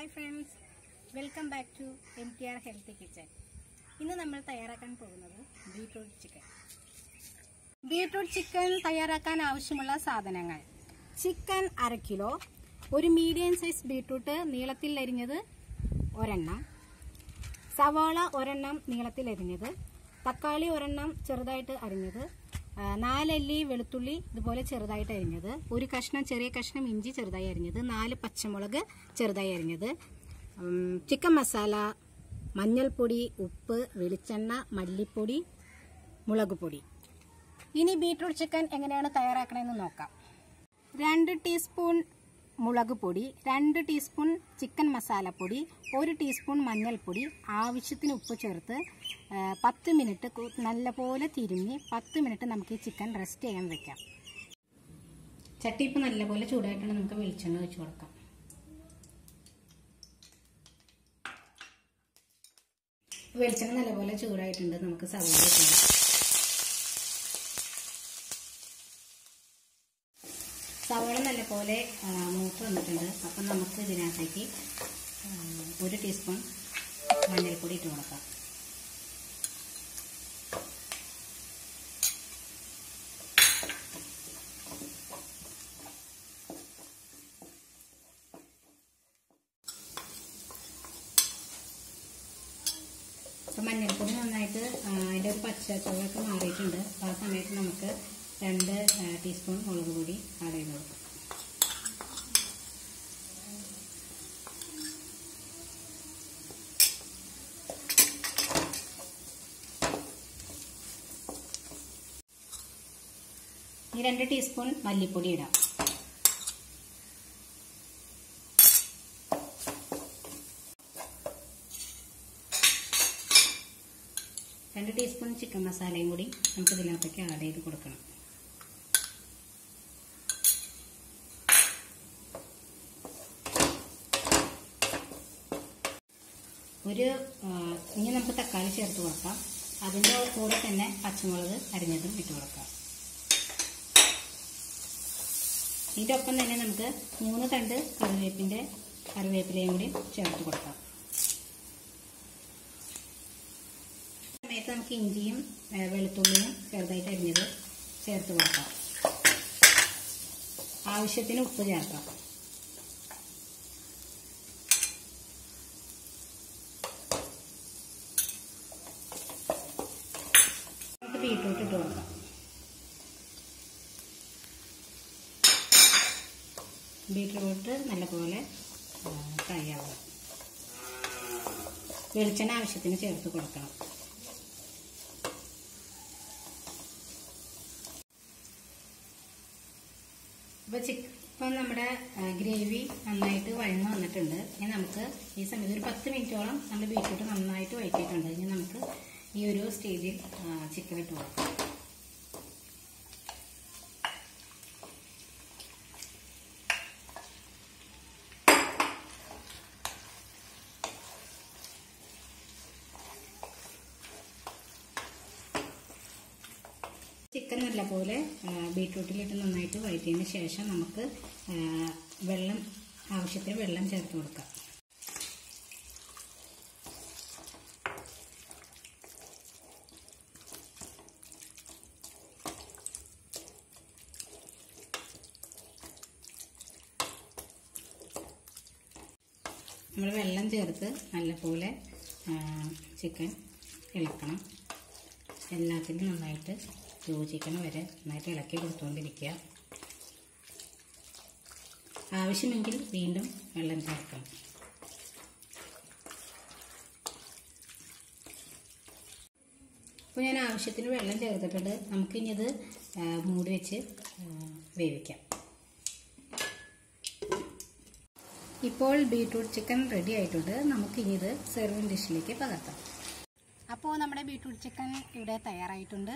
Hi friends welcome back to M T R healthy kitchen ഇന്ന് നമ്മൾ തയ്യാറാക്കാൻ പോകുന്നത് ബീട്രൂട്ട് ചിക്കൻ ബീട്രൂട്ട് ചിക്കൻ തയ്യാറാക്കാൻ ആവശ്യമുള്ള സാധനങ്ങൾ. ചിക്കൻ അര കിലോ ഒരു മീഡിയം സൈസ് ബീട്രൂട്ട് നീളത്തിൽ അരിഞ്ഞത് ഒരെണ്ണം സവാള ഒരെണ്ണം നീളത്തിൽ അരിഞ്ഞത് തക്കാളി ഒരെണ്ണം ചെറുതായിട്ട് അരിഞ്ഞത് നാലല്ലി വെളുത്തുള്ളി ഇതുപോലെ ചെറുതായിട്ട് അരിഞ്ഞത്. ഒരു കഷ്ണം ചെറിയ കഷ്ണം ഇഞ്ചി ചെറുതായി അരിഞ്ഞത്. നാല് പച്ചമുളക് ചെറുതായി അരിഞ്ഞത്. ചിക്കൻ മസാല മഞ്ഞൾപ്പൊടി ഉപ്പ് വെളിച്ചെണ്ണ മല്ലിപ്പൊടി മുളക് പൊടി. ഇനി ബീട്രൂട്ട് ചിക്കൻ എങ്ങനെയാണ് തയ്യാറാക്കണമെന്ന് നോക്കാം. രണ്ട് ടീസ്പൂൺ മുളക് പൊടി രണ്ട് ടീസ്പൂൺ ചിക്കൻ മസാലപ്പൊടി ഒരു ടീസ്പൂൺ മഞ്ഞൾപ്പൊടി ആവശ്യത്തിന് ഉപ്പ് ചേർത്ത് പത്ത് മിനിറ്റ് നല്ലപോലെ തിരുമ്മി പത്ത് മിനിറ്റ് നമുക്ക് ഈ ചിക്കൻ റെസ്റ്റ് ചെയ്യാൻ വെക്കാം. ചട്ടി ഇപ്പം നല്ലപോലെ ചൂടായിട്ടാണ് നമുക്ക് വെളിച്ചെണ്ണ വെച്ച് കൊടുക്കാം. വെളിച്ചെണ്ണ നല്ലപോലെ ചൂടായിട്ടുണ്ട്. നമുക്ക് സവാള ഇട്ട് സവാള നല്ലപോലെ മൂത്ത് വന്നിട്ടുണ്ട്. അപ്പം നമുക്ക് ഇതിനകത്തേക്ക് ഒരു ടീസ്പൂൺ മഞ്ഞൾപ്പൊടി ഇട്ട് കൊടുക്കാം. അപ്പം മഞ്ഞൾപ്പൊടി നന്നായിട്ട് അതിന്റെ ഒരു പച്ച മാറിയിട്ടുണ്ട്. അപ്പോൾ ആ സമയത്ത് നമുക്ക് രണ്ട് ടീസ്പൂൺ മുളക് പൊടി ആഡ് ചെയ്ത് കൊടുക്കാം. ഈ രണ്ട് ടീസ്പൂൺ മല്ലിപ്പൊടി ഇടാം. രണ്ട് ടീസ്പൂൺ ചിക്കൻ മസാലയും കൂടി നമുക്ക് ഇതിനകത്തേക്ക് ആഡ് ചെയ്ത് കൊടുക്കണം. ഒരു ഇനി നമുക്ക് തക്കാളി ചേർത്ത് കൊടുക്കാം. അതിന്റെ കൂടെ തന്നെ പച്ചമുളക് അരിഞ്ഞതും ഇട്ട് കൊടുക്കാം. ഇതിന്റെ ഒപ്പം തന്നെ നമുക്ക് മൂന്ന് തണ്ട് കറിവേപ്പിന്റെ കറിവേപ്പിലയും കൂടി ചേർത്ത് കൊടുക്കാം. സമയത്ത് നമുക്ക് ഇഞ്ചിയും വെളുത്തുള്ളിയും ചെറുതായിട്ട് അരിഞ്ഞത് ചേർത്ത് കൊടുക്കാം. ആവശ്യത്തിന് ഉപ്പ് ചേർക്കാം. ബീട്രൂട്ട് നല്ലപോലെ ഫ്രൈ ആവുക വെളിച്ചെണ്ണ ആവശ്യത്തിന് ചേർത്ത് കൊടുക്കണം. അപ്പോൾ ചിക്കൻ ഇപ്പം നമ്മുടെ ഗ്രേവി നന്നായിട്ട് വഴന്ന് വന്നിട്ടുണ്ട്. ഇനി നമുക്ക് ഈ സമയത്ത് ഒരു പത്ത് മിനിറ്റോളം നമ്മൾ ബീറ്റ്റൂട്ട് നന്നായിട്ട് വഴറ്റിയിട്ടുണ്ട്. ഇനി നമുക്ക് ഈ ഒരു സ്റ്റേജിൽ ചിക്കൻ ഇട്ട് കൊടുക്കാം. ചിക്കൻ നല്ലപോലെ ബീട്രൂട്ടിലിട്ട് നന്നായിട്ട് വഴറ്റിയതിന് ശേഷം നമുക്ക് വെള്ളം ആവശ്യത്തിന് വെള്ളം ചേർത്ത് കൊടുക്കാം. നമ്മൾ വെള്ളം ചേർത്ത് നല്ലപോലെ ചിക്കൻ ഇളക്കണം. എല്ലാത്തിനും നന്നായിട്ട് യോജിക്കണ വരെ നന്നായിട്ട് ഇളക്കി കൊടുത്തുകൊണ്ടിരിക്കുക ആവശ്യമെങ്കിൽ വീണ്ടും വെള്ളം ചേർക്കാം അപ്പോൾ ഞാൻ ആവശ്യത്തിന് വെള്ളം ചേർത്തിട്ടുണ്ട്. നമുക്കിനി അത് മൂടി വെച്ച് വേവിക്കാം. ഇപ്പോൾ ബീട്രൂട്ട് ചിക്കൻ റെഡി ആയിട്ടുണ്ട്. നമുക്കിനി ഇത് സെർവിങ് ഡിഷിലേക്ക് പകർത്താം. അപ്പോൾ നമ്മുടെ ബീട്രൂട്ട് ചിക്കൻ ഇവിടെ തയ്യാറായിട്ടുണ്ട്.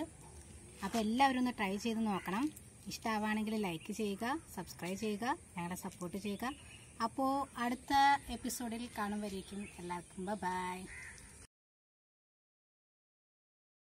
അപ്പോൾ എല്ലാവരും ഒന്ന് ട്രൈ ചെയ്ത് നോക്കണം. ഇഷ്ടമാവുകയാണെങ്കിൽ ലൈക്ക് ചെയ്യുക സബ്സ്ക്രൈബ് ചെയ്യുക ഞങ്ങളെ സപ്പോർട്ട് ചെയ്യുക. അപ്പോൾ അടുത്ത എപ്പിസോഡിൽ കാണുമ്പോഴേക്കും എല്ലാവർക്കും ബൈ